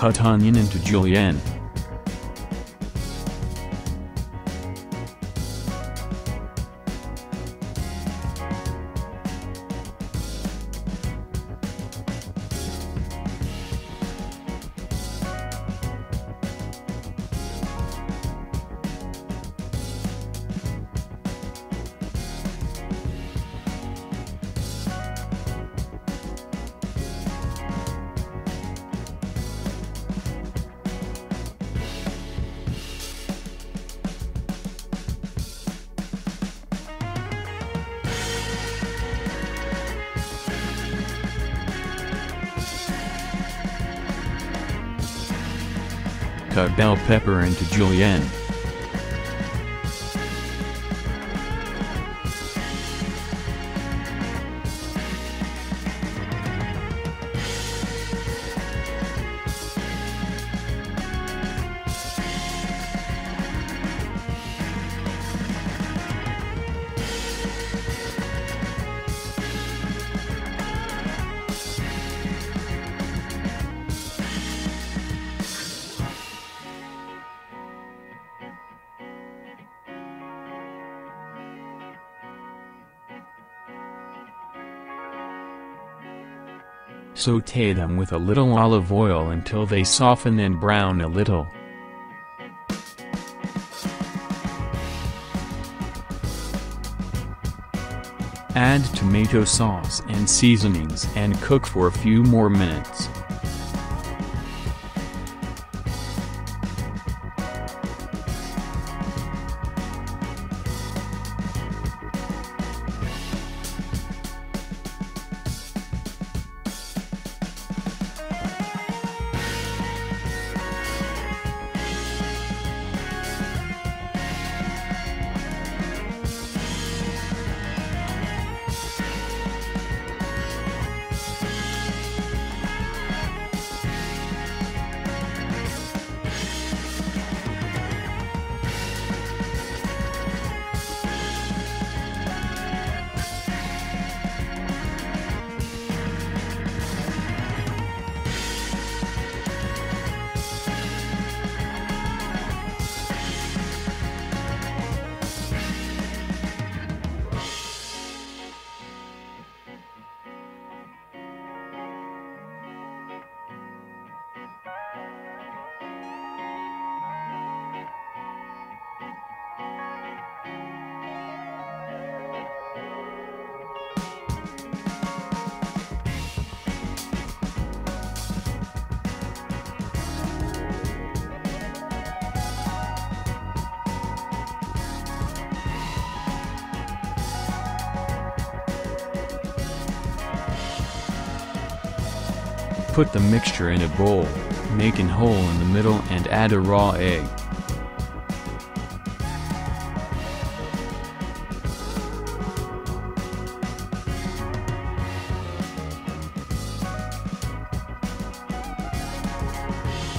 cut onion into julienne. Bell pepper into julienne. Sauté them with a little olive oil until they soften and brown a little. Add tomato sauce and seasonings and cook for a few more minutes. Put the mixture in a bowl, make an hole in the middle and add a raw egg.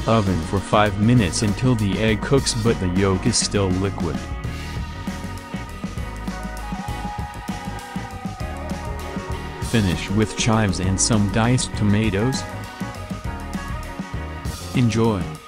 Oven for 5 minutes until the egg cooks but the yolk is still liquid. Finish with chives and some diced tomatoes. Enjoy.